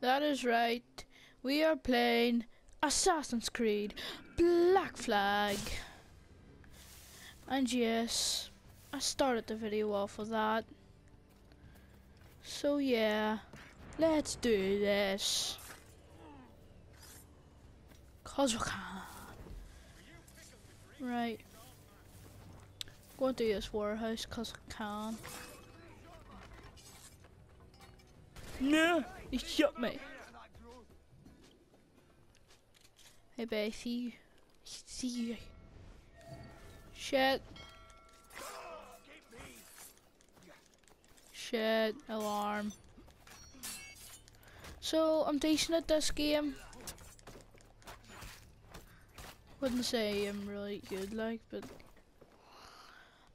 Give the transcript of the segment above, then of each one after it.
That is right. We are playing Assassin's Creed Black Flag. And yes, I started the video off with that. So yeah, let's do this. Cause we can. Right. Go to this warehouse cause I can. No! He shot me! Hey babe, see you. See you. Shit. Shit, alarm. So, I'm decent at this game. Wouldn't say I'm really good like, but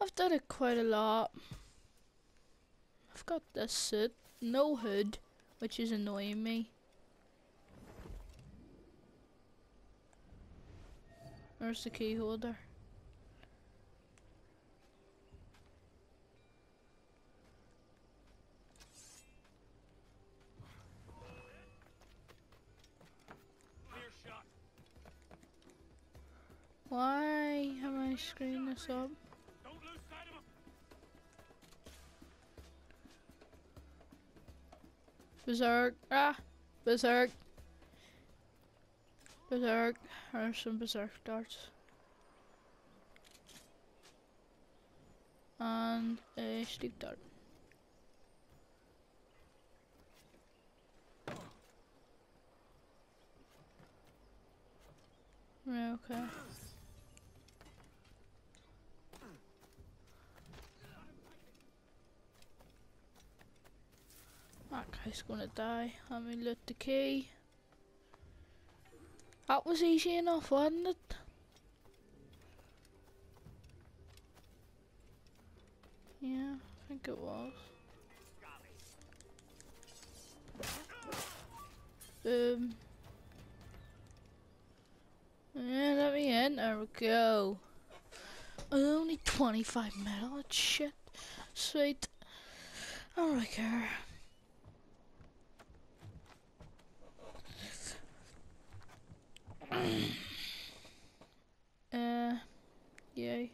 I've done it quite a lot. I've got this suit, no hood, which is annoying me. Where's the key holder? Why am I screwing this up? Berserk. Ah! Berserk. Berserk. Or some berserk darts. And a sleep dart. Okay. That guy's gonna die. Let me loot the key. That was easy enough, wasn't it? Yeah, I think it was. Um. Yeah, let me in. There we go. Only 25 metal. Shit. Sweet. I don't really care. uh, yay.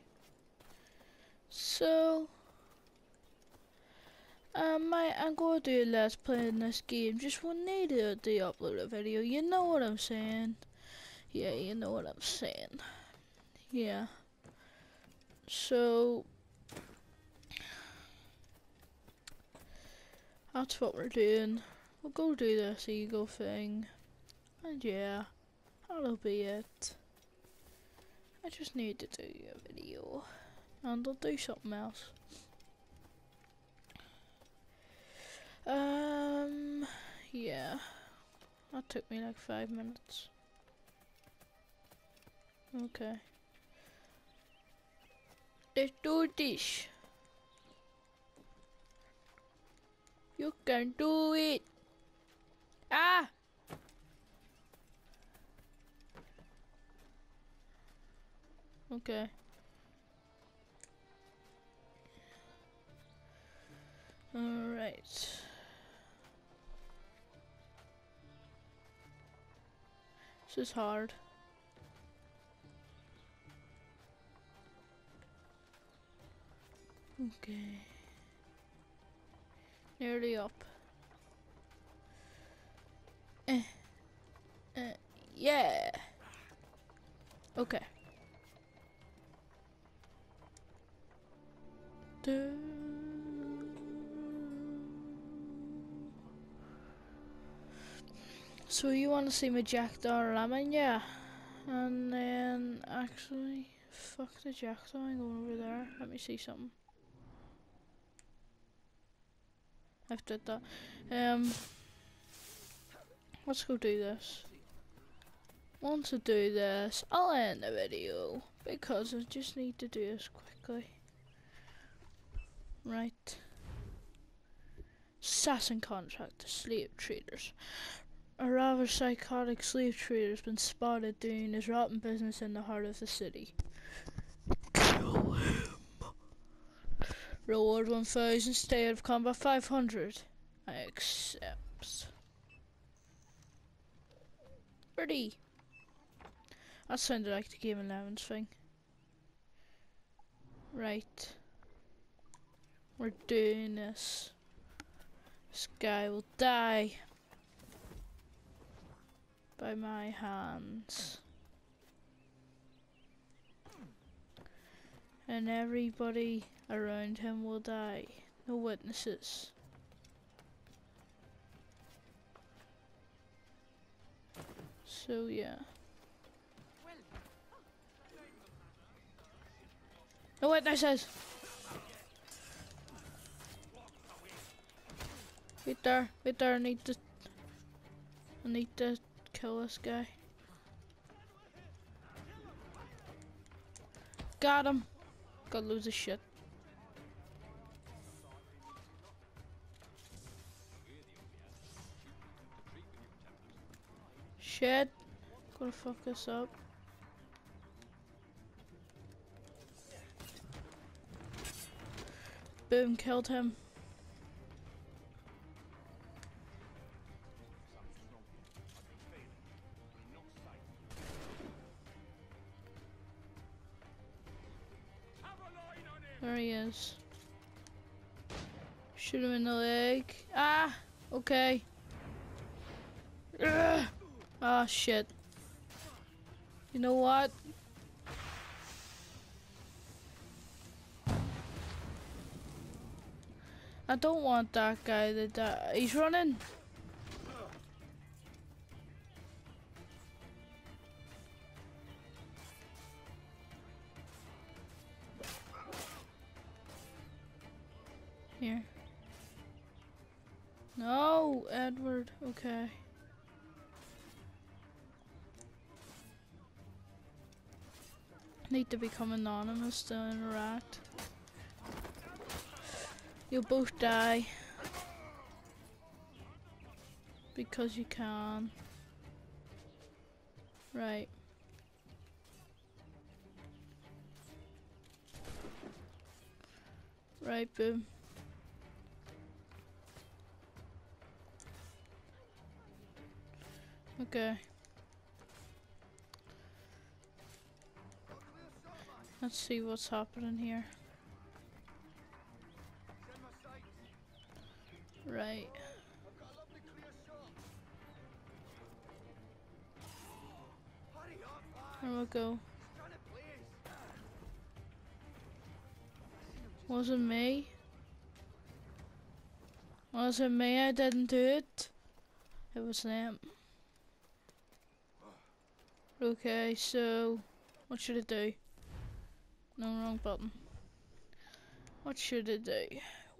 So, um, I, I'm to do a let's play in this game. Just one need to, to upload a video. You know what I'm saying? Yeah, you know what I'm saying. Yeah. So, that's what we're doing. We'll go do this eagle thing. And yeah. That'll be it. I just need to do a video and I'll do something else. Um, yeah, that took me like five minutes. Okay. Let's do this. You can do it. Ah! Okay. Alright. This is hard. Okay. Nearly up. Eh. Eh. Yeah. Okay. So you want to see my jackdaw lemon, yeah? And then actually, fuck the jackdaw, I'm going over there. Let me see something. I've did that. Um, let's go do this. Want to do this, I'll end the video because I just need to do this quickly. Right. Assassin contract to slave traders. A rather psychotic slave trader has been spotted doing his rotten business in the heart of the city. Kill him. Reward 1000, stay out of combat 500. I accept. property. That sounded like the Game 11's thing. Right. We're doing this. This guy will die by my hands. And everybody around him will die. No witnesses. So yeah. No witnesses! Wait there, wait there, I need to I need to kill this guy. Got him! Got loads of shit. Shit. Gotta fuck this up. Boom, killed him. There he is. Shoot him in the leg. Ah! Okay. Ugh. Ah, shit. You know what? I don't want that guy to die. He's running. Okay. Need to become anonymous to interact. You'll both die. Because you can. Right. Right, boom. Okay. Let's see what's happening here. Right. Where we go? Wasn't me. Wasn't me, I didn't do it. It was them. Okay, so what should I do? No, wrong button. What should I do?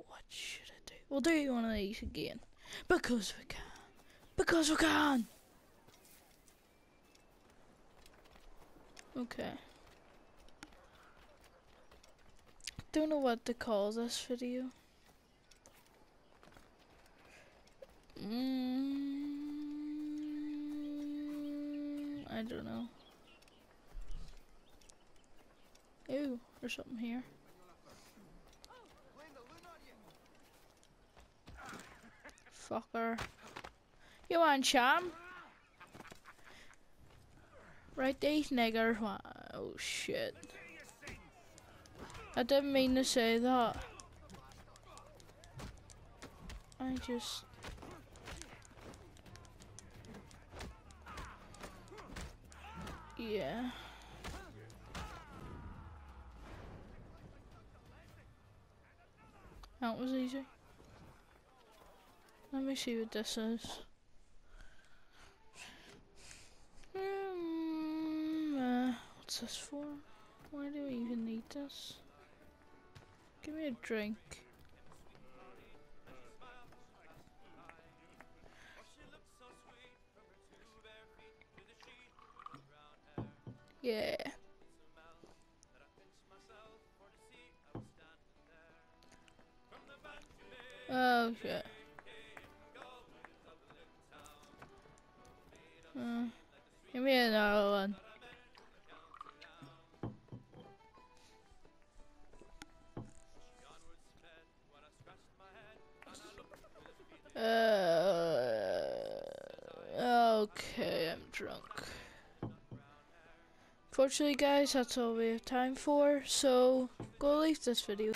What should I do? We'll do one of these again. Because we can. Because we can! Okay. Don't know what to call this video. Mm, I don't know. Ooh, there's something here. Fucker. You want sham? Right, these niggers. Oh shit. I didn't mean to say that. I just. Yeah. That was easy. Let me see what this is. Um, uh, what's this for? Why do we even need this? Give me a drink. Yeah. Oh shit. Uh, give me another one. Uh, okay, I'm drunk. Fortunately guys, that's all we have time for, so go leave this video.